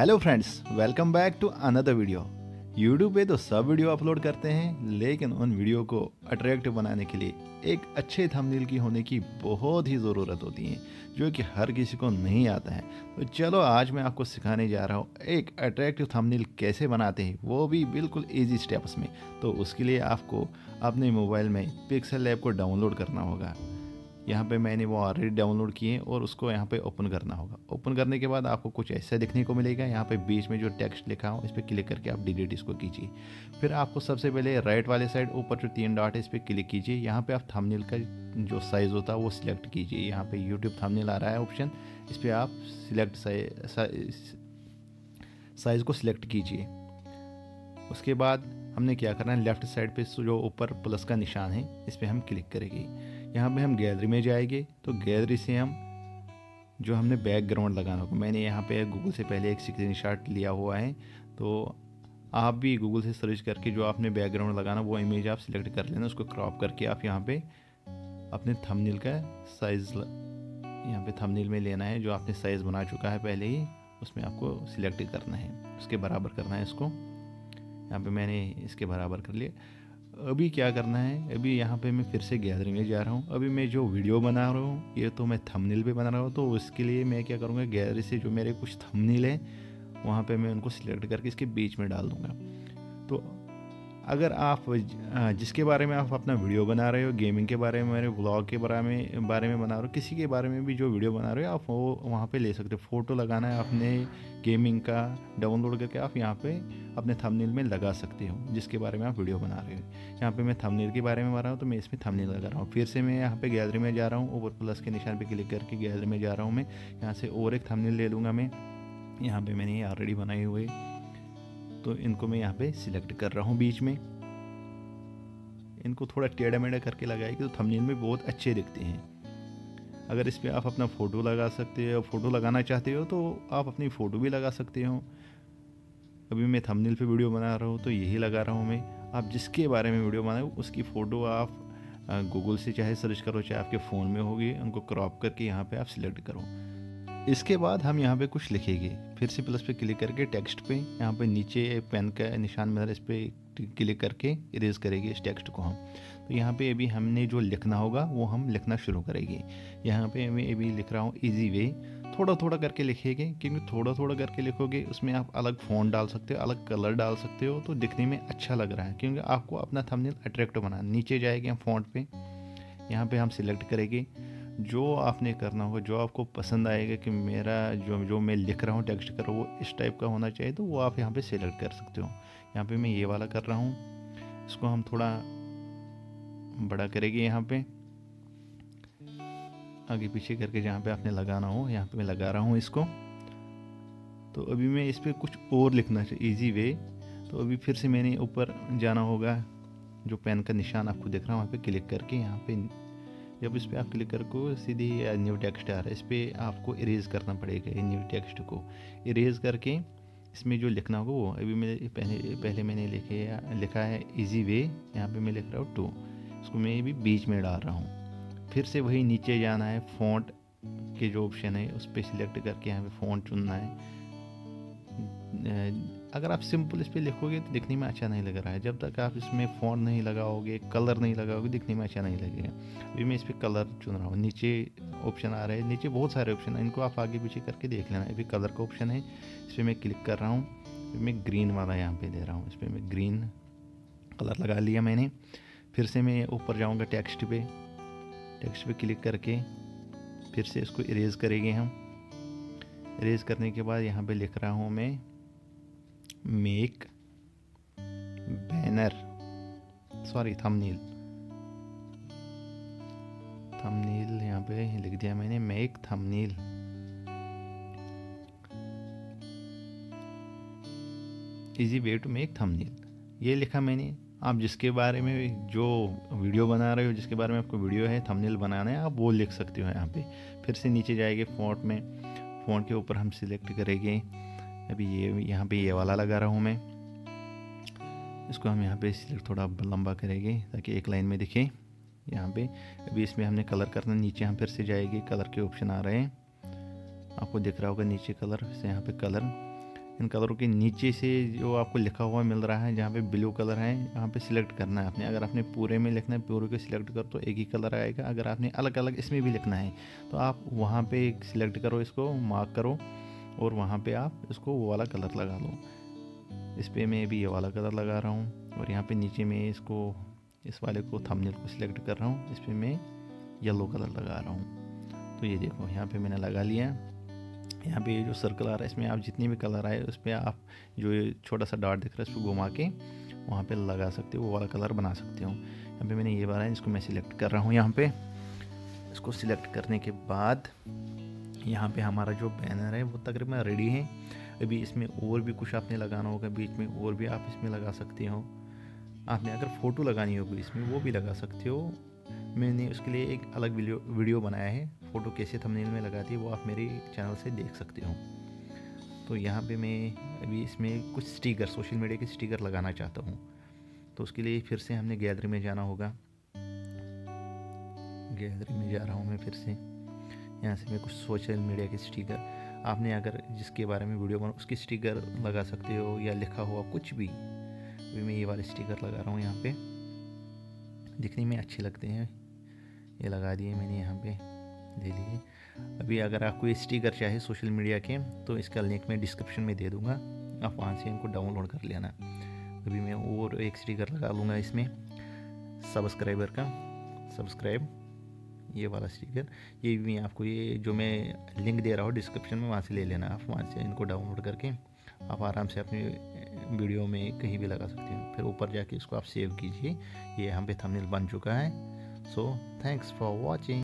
Hello friends welcome back to another video YouTube पे तो सब वीडियो अपलोड करते हैं, लेकिन उन वीडियो को अट्रैक्टिव बनाने के लिए एक अच्छे थंबनेल की होने की बहुत ही ज़रूरत होती है, जो कि हर किसी को नहीं आता है। तो चलो आज मैं आपको सिखाने जा रहा हूँ, एक अट्रैक्टिव थंबनेल कैसे बनाते हैं, वो भी बिल्कुल ईजी स्टेप्स में। तो उसके लिए आपको अपने मोबाइल में पिक्सल ऐप को डाउनलोड करना होगा। यहाँ पे मैंने वो ऑलरेडी डाउनलोड किए और उसको यहाँ पे ओपन करना होगा। ओपन करने के बाद आपको कुछ ऐसा देखने को मिलेगा। यहाँ पे बीच में जो टेक्स्ट लिखा हो, इस पर क्लिक करके आप डिलीट इसको कीजिए। फिर आपको सबसे पहले राइट वाले साइड ऊपर जो तीन डॉट है, इस पर क्लिक कीजिए। यहाँ पे आप थंबनेल का जो साइज़ होता है, वो सिलेक्ट कीजिए। यहाँ पे यूट्यूब थंबनेल आ रहा है ऑप्शन इस पर आप सिलेक्ट साइज़ को सिलेक्ट कीजिए। उसके बाद हमने क्या करना है लेफ़्ट साइड पे जो ऊपर प्लस का निशान है, इस पर हम क्लिक करेंगे। यहाँ पे हम गैलरी में जाएँगे तो गैलरी से हम जो हमने बैकग्राउंड लगाना होगा, मैंने यहाँ पे गूगल से पहले एक स्क्रीन शॉट लिया हुआ है तो आप भी गूगल से सर्च करके जो आपने बैकग्राउंड लगाना, वो इमेज आप सिलेक्ट कर लेना, उसको क्रॉप करके आप यहाँ पे अपने थंबनेल का साइज़ यहाँ पे थंबनेल में लेना है, जो आपने साइज़ बना चुका है पहले ही, उसमें आपको सिलेक्ट करना है, उसके बराबर करना है इसको। यहाँ पे मैंने इसके बराबर कर लिए अभी क्या करना है? अभी यहाँ पे मैं फिर से गैदरिंग में जा रहा हूँ। अभी मैं जो वीडियो बना रहा हूँ, ये तो मैं थंबनेल पे बना रहा हूँ तो उसके लिए मैं क्या करूँगा? गैलरी से जो मेरे कुछ थंबनेल हैं, वहाँ पे मैं उनको सिलेक्ट करके इसके बीच में डाल दूँगा। तो अगर आप जिसके बारे में आप अपना वीडियो बना रहे हो, गेमिंग के बारे में मेरे ब्लॉग के बारे में बारे में बना रहे हो, किसी के बारे में भी जो वीडियो बना रहे हो, आप वो वहाँ पे ले सकते हो। फ़ोटो लगाना है अपने गेमिंग का, डाउनलोड करके आप यहाँ पे अपने थंबनेल में लगा सकते हो, जिसके बारे में आप वीडियो बना रहे हो। यहाँ पे मैं थंबनेल के बारे में बना रहा हूँ तो मैं इसमें थंबनेल लगा रहा हूँ। फिर से मैं यहाँ पे गैलरी में जा रहा हूँ ओवर प्लस के निशान पर क्लिक करके गैलरी में जा रहा हूँ मैं। यहाँ से और एक थंबनेल ले लूँगा मैं। यहाँ पर मैंने ऑलरेडी बनाए हुए तो इनको मैं यहाँ पे सिलेक्ट कर रहा हूँ बीच में। इनको थोड़ा टेढ़ा मेढ़ा करके लगाएगी तो थंबनेल में बहुत अच्छे दिखते हैं। अगर इस पर आप अपना फ़ोटो लगा सकते हो फ़ोटो लगाना चाहते हो तो आप अपनी फ़ोटो भी लगा सकते हो। अभी मैं थंबनेल पे वीडियो बना रहा हूँ तो यही लगा रहा हूँ मैं। आप जिसके बारे में वीडियो बनाए उसकी फ़ोटो आप गूगल से चाहे सर्च करो, चाहे आपके फ़ोन में होगी, उनको क्रॉप करके यहाँ पे आप सिलेक्ट करो। इसके बाद हम यहाँ पे कुछ लिखेंगे। फिर से प्लस पे क्लिक करके टेक्स्ट पे, यहाँ पे नीचे पेन का निशान मिला इस पर क्लिक करके इरेज करेंगे इस टेक्स्ट को हम। तो यहाँ पे अभी हमने जो लिखना होगा, वो हम लिखना शुरू करेंगे। यहाँ पे मैं अभी लिख रहा हूँ ईजी वे थोड़ा थोड़ा करके लिखेंगे, क्योंकि थोड़ा थोड़ा करके लिखोगे, उसमें आप अलग फ़ोन डाल सकते हो, अलग कलर डाल सकते हो तो दिखने में अच्छा लग रहा है, क्योंकि आपको अपना थंबनेल अट्रैक्टिव बनाना नीचे जाएँगे हम फ़ॉन्ट पे। यहाँ पे हम सिलेक्ट करेंगे। जो आपने करना होगा, जो आपको पसंद आएगा कि मेरा जो जो मैं लिख रहा हूँ, टेक्स्ट कर रहा हूँ, वो इस टाइप का होना चाहिए तो वो आप यहाँ पे सिलेक्ट कर सकते हो। यहाँ पे मैं ये वाला कर रहा हूँ। इसको हम थोड़ा बड़ा करेंगे यहाँ पे। आगे पीछे करके जहाँ पे आपने लगाना हो, यहाँ पे मैं लगा रहा हूँ इसको। तो अभी मैं इस पर कुछ और लिखना चाहिए ईजी वे तो अभी फिर से मैंने ऊपर जाना होगा, जो पेन का निशान आपको दिख रहा हूँ, वहाँ पे क्लिक करके यहाँ पे जब इस पर आप क्लिक कर सीधी न्यू टेक्स्ट आ रहा है, इस पर आपको इरेज करना पड़ेगा न्यू टेक्स्ट को। इरेज करके इसमें जो लिखना होगा वो, अभी मैं पहले पहले मैंने लिखे, लिखा है इजी वे यहाँ पे मैं लिख रहा हूँ टू इसको मैं भी बीच में डाल रहा हूँ। फिर से वही नीचे जाना है फ़ॉन्ट के जो ऑप्शन है, उस पर सिलेक्ट करके यहाँ पे फ़ॉन्ट चुनना है। अगर आप सिंपल इस पर लिखोगे तो दिखने में अच्छा नहीं लग रहा है। जब तक आप इसमें फ़ॉन्ट नहीं लगाओगे कलर नहीं लगाओगे, दिखने में अच्छा नहीं लगेगा। अभी मैं इस पर कलर चुन रहा हूँ। नीचे ऑप्शन आ रहा है। नीचे बहुत सारे ऑप्शन हैं। इनको आप आगे पीछे करके देख लेना। अभी कलर का ऑप्शन है। इस पर मैं क्लिक कर रहा हूँ। मैं ग्रीन वाला यहाँ पर दे रहा हूँ। इस पर मैं ग्रीन कलर लगा लिया मैंने। फिर से मैं ऊपर जाऊँगा टेक्स्ट पे। टेक्स्ट पे क्लिक करके फिर से इसको इरेज करेंगे हम। इरेज करने के बाद यहाँ पे लिख रहा हूँ मैं। Make banner sorry thumbnail thumbnail यहाँ पे लिख दिया मैंने make thumbnail easy way to make thumbnail ये लिखा मैंने। आप जिसके बारे में जो वीडियो बना रहे हो, जिसके बारे में आपको वीडियो है थंबनेल बनाना है, आप वो लिख सकते हो यहाँ पे। फिर से नीचे जाएँगे फ़ॉन्ट में। फ़ॉन्ट के ऊपर हम सिलेक्ट करेंगे। अभी ये, यहाँ पे ये वाला लगा रहा हूँ मैं। इसको हम यहाँ पे सिलेक्ट थोड़ा लंबा करेंगे ताकि एक लाइन में दिखे। यहाँ पे, अभी इसमें हमने कलर करना, नीचे हम फिर से जाएगी, कलर के ऑप्शन आ रहे हैं। आपको दिख रहा होगा नीचे कलर से यहाँ पे कलर। इन कलरों के नीचे से जो आपको लिखा हुआ मिल रहा है, जहाँ पे ब्लू कलर है, यहाँ पे सिलेक्ट करना है आपने। अगर आपने पूरे में लिखना है, पूरे को सिलेक्ट करो तो एक ही कलर आएगा। अगर आपने अलग अलग इसमें भी लिखना है तो आप वहाँ पे सिलेक्ट करो इसको, मार्क करो। और वहाँ पे आप इसको वो वाला कलर लगा लो। इस पर मैं भी ये वाला कलर लगा रहा हूँ और यहाँ पे नीचे में इसको, इस वाले को थंबनेल को सिलेक्ट कर रहा हूँ। इस पर मैं येलो कलर लगा रहा हूँ। तो ये देखो, यहाँ पे मैंने लगा लिया। यहाँ पे जो सर्कल आ रहा है, इसमें आप जितने भी कलर आए, उस पर आप जो छोटा सा डार्ट दिख रहा है, उसको घुमा के वहाँ पे लगा सकते हो, वो वाला कलर बना सकते हो। यहाँ पे मैंने ये बनाया इसको मैं सिलेक्ट कर रहा हूँ यहाँ पे। इसको सिलेक्ट करने के बाद यहाँ पे हमारा जो बैनर है, वो तकरीबन रेडी है। अभी इसमें और भी कुछ आपने लगाना होगा, बीच में और भी आप इसमें लगा सकते हो। आपने अगर फ़ोटो लगानी होगी इसमें, वो भी लगा सकते हो। मैंने उसके लिए एक अलग वीडियो वीडियो बनाया है। फ़ोटो कैसे थंबनेल में लगाती है, वो आप मेरे चैनल से देख सकते हो। तो यहाँ पे मैं अभी इसमें कुछ स्टिकर सोशल मीडिया के स्टिकर लगाना चाहता हूँ। तो उसके लिए फिर से हमने गैलरी में जाना होगा। गैलरी में जा रहा हूँ मैं फिर से। यहाँ से मैं कुछ सोशल मीडिया के स्टिकर, आपने अगर जिसके बारे में वीडियो बना, उसके स्टिकर लगा सकते हो या लिखा हुआ कुछ भी, अभी मैं ये वाले स्टिकर लगा रहा हूँ यहाँ पे। दिखने में अच्छे लगते हैं। ये लगा दिए मैंने यहाँ पे, ले लिए। अभी अगर आपको ये स्टिकर चाहे सोशल मीडिया के तो इसका लिंक मैं डिस्क्रिप्शन में दे दूँगा। आप वहाँ से इनको डाउनलोड कर लेना। अभी मैं और एक स्टिकर लगा लूँगा इसमें, सब्सक्राइबर का, सब्सक्राइब। ये वाला स्टिकर ये भी आपको, ये जो मैं लिंक दे रहा हूँ डिस्क्रिप्शन में, वहाँ से ले लेना आप, वहाँ से इनको डाउनलोड करके आप आराम से अपनी वीडियो में कहीं भी लगा सकते हो। फिर ऊपर जाके इसको आप सेव कीजिए। ये हम पे थंबनेल बन चुका है। So thanks for watching